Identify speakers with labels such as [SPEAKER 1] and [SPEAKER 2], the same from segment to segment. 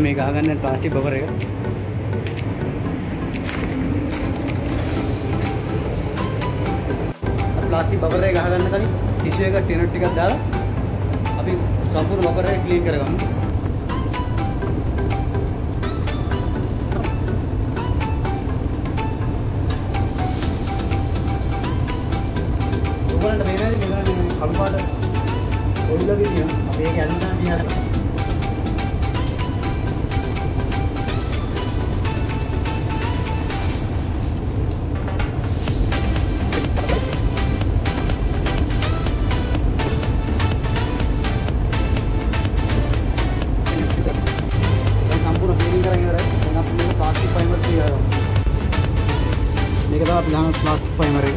[SPEAKER 1] අපි මේ ගහගන්න ප්ලාස්ටික් බබර් එක. ප්ලාස්ටික් බබර් එක ගහගන්න කලින් ටිෂු එක ටිනර් ටිකක් දාලා අපි සම්පූර්ණ බබර් එක ක්ලීන් කරගමු. අපි ගන්න ප්ලාස්ටික් ෆයිබර් එක.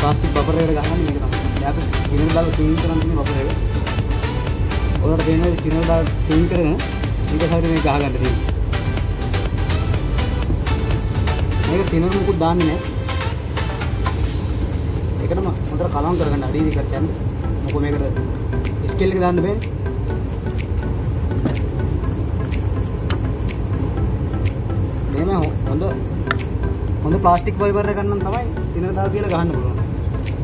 [SPEAKER 1] ප්ලාස්ටික් බබර් එකට ගහන්නේ මේක තමයි. දැන් අපි කිනල් දාලා ක්ලීන් කරන් තියෙන බබර් එක. ඔයාලට පේනවා කිනල් දාලා ක්ලීන් කරගෙන ඊට පස්සේ මේක ගහගන්න තියෙනවා. මේක තිනර මුකුත් දාන්නේ නැහැ. ඒකටම හොඳට කලවම් කරගන්න හරි ඉදිකට යන්න. මොකද මේකට ස්කේල් එක දාන්න බෑනේ. මේම හොඳ හොඳ ප්ලාස්ටික් ෆයිබර් එකක් නම් තමයි තිනර දාලා කියලා ගහන්න පුළුවන්.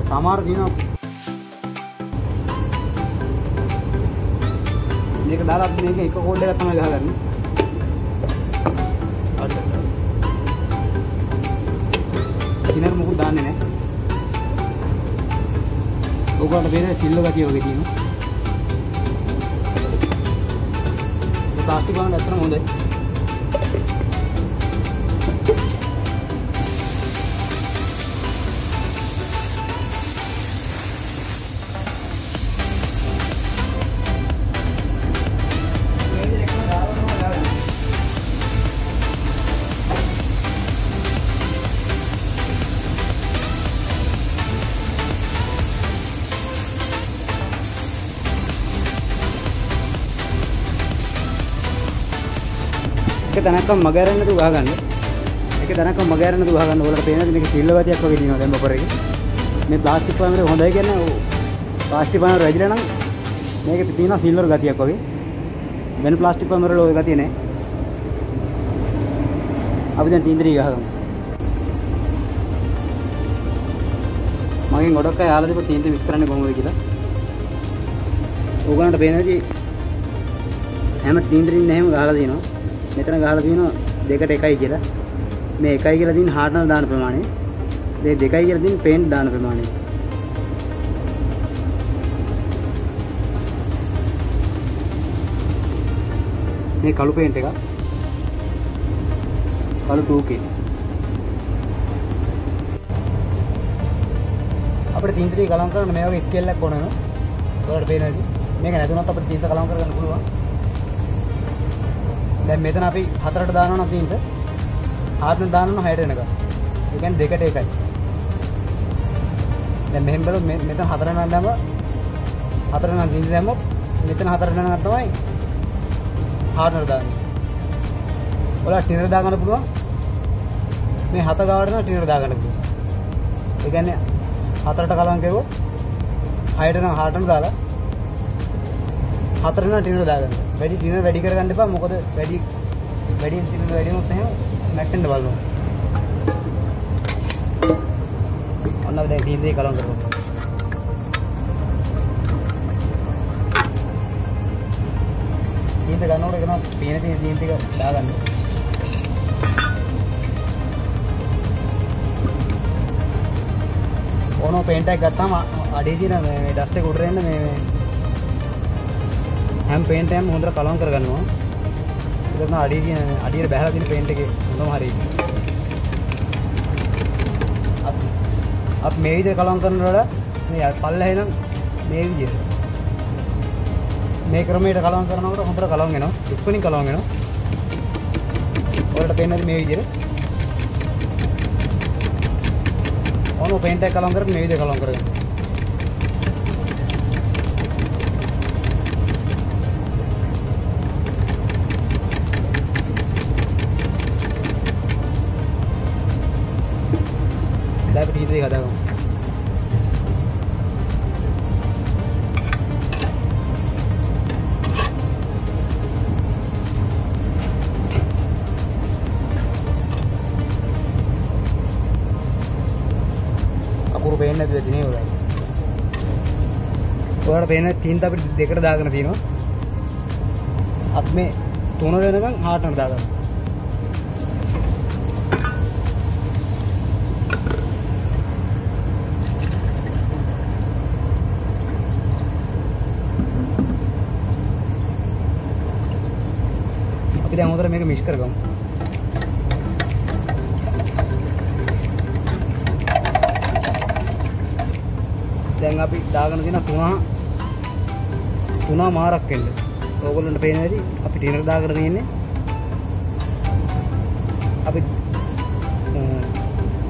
[SPEAKER 1] සමහර දින මේක දාලා අපි මේක එක කෝඩ් එකක් තමයි ගහගන්නේ. තිනර මොකුත් දාන්නේ නැහැ. ඕකට බේර සිල්ල ගතිය වගේ තියෙනවා. ප්ලාස්ටික් වලින් ඇත්තටම හොඳයි. එක තැනක්ම මගහැරෙන්න තු ගහගන්න. එක තැනක්ම මගහැරෙන්න තු ගහගන්න. ඔයාලට පේනද මේක සිල්ල ගතියක් වගේ තියෙනවා දැන් බපර එකේ. මේ ප්ලාස්ටික් පාමරේ හොඳයි කියන්නේ ඔව්. ප්ලාස්ටික් පාමර රැජිලා නම් මේකේ තියෙනවා සිල්වර් ගතියක් වගේ. වෙන ප්ලාස්ටික් පාමර වල ওই ගතිය නැහැ. අපි දැන් තීන්දරි ගහගමු. මගෙන් ගොඩක් අය ආලා තිබ්බ තීන්දරි විස් කරන්නේ කොහොමද කියලා. ඕගොල්ලන්ට පේනදී හැම තීන්දරින් නැහැම ගහලා තියෙනවා. මෙතන ගහලා තියෙනවා දෙකට එකයි කියලා. මේ එකයි කියලා තියෙන හાર્ඩනර් දාන ප්‍රමාණය. මේ දෙකයි කියලා තියෙන පේන්ට් දාන ප්‍රමාණය. මේ කළු පේන්ට් එක. කළු 2K. අපිට තීන්දුවේ කලම් කරන්න මේ වගේ ස්කේල් එකක් ඕන වෙනවා. ඔයාලට පේනවාද? මේක නැතුණත් අපිට තීන්දුව කලම් කරගන්න පුළුවන්. දැන් මෙතන අපි හතරට දානවා නම් තීන්ත හතරට දානවා හයට වෙනකම්. ඒ කියන්නේ දෙකට එකයි. දැන් මෙහෙම බලමු මෙතන හතර නම් දැම්ම හතර නම් තීන්ත දැම්මොත් මෙතන හතර නම් තමයි හතරට දාන්නේ. ඔයාලා ටිනර් දාගන්න පුළුවන්. මේ හත ගාවට නම් ටිනර් දාගන්න පුළුවන්. ඒ කියන්නේ හතරට කලවම් කරුවොත් හයට නම් හතරට දාලා හතර නම් ටිනර් දාගන්න. වැඩි ටිනර් වැඩි කරගන්න එපා. මොකද වැඩි වැඩි ටිනර් වැඩි වුණොත් එහෙම නැට්ටෙන්න බලනවා. ඔන්න දැන් තීන්දේ කලවම් කරමු. තීන්ද ගන්නකොට කරනවා පේන තියෙන තීන්ද ටික දාගන්න. ඕනෝ පේන්ට් එකක් ගත්තාම අඩේ තියෙන මේ ඩස්ට් එක උඩට එන්න මේ හැම පේන්ට් එකම හොඳට කලවම් කරගන්නවා. ඒක තමයි අඩිය තියෙන අඩියට බහැලා තියෙන පේන්ට් එකේ හොඳම හරිය. අත් අප මේ විදිහට කලවම් කරනකොට මේ පල්ලෙහි නම් මේ විදිහට. මේ ක්‍රමයට කලවම් කරනකොට හොඳට කලවම් වෙනවා. ඉක්මනින් කලවම් වෙනවා. ඔයාලට පේන්නද මේ විදිහට? ඕනෝ පේන්ට් එක කලවම් කරලා මේ විදිහට කලවම් කරගන්න. හැබැයි අපි ටීසර් එක හදාගමු. අකුරු පේන්නේ නැති වෙච්ච නේ ඔයාලා. ඔයාලට පේන තීන්ත අපිට දෙකට දාගෙන තියෙනවා. අපි මේ තුන වෙනකන් හාටට දාගන්නවා. අපි දැන් හොඳට මේක මික්ස් කරගමු. දැන් අපි දාගෙන තියෙන තුනහ තුනහ මාරක් වෙන්න. ඕගොල්ලන්ට පේන හැටි අපි ටිනර් දාගෙන තියෙන්නේ. අපි අ,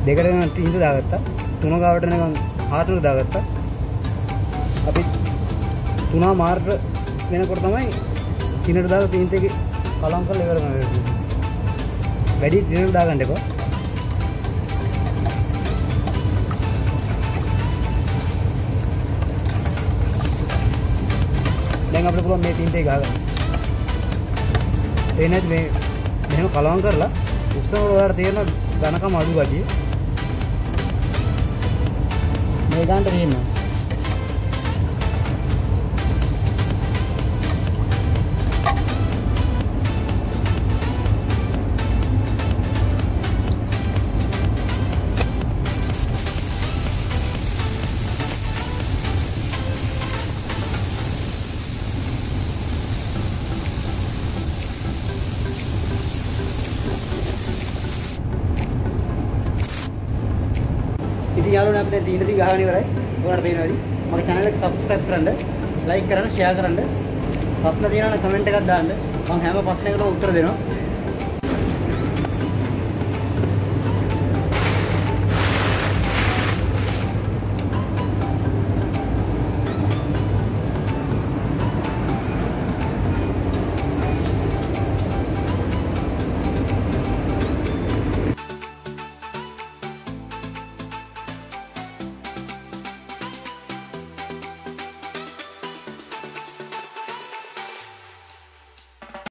[SPEAKER 1] දෙකට නම් ටිනර් දාගත්තා. තුන ගාවට නිකන් හාටනර් දාගත්තා. අපි තුනහ මාරට වෙනකොට තමයි ටිනර් දාලා තීන්ත එකේ කලම් කරලා ඉවර කරනවා. වැඩි ටිනර් දාගන්න එපා. දැන් අපිට පුළුවන් මේ තින්තේ ගහගන්න. ඒ නැති මේ මෙහෙම කලවම් කරලා උස්සන ඔයාලට තේරෙන ඝනකම අඩු ගතිය. මේ ගන්නට තියෙනවා. ඉතින් යාළුවනේ අපිට තීනදී ගහගෙන ඉවරයි. ඔයාලට පේනවාද? මගේ channel එක subscribe කරන්න, like කරන්න, share කරන්න. ප්‍රශ්න තියෙනවා නම් comment එකක් දාන්න. මම හැම ප්‍රශ්නයකටම උත්තර දෙනවා.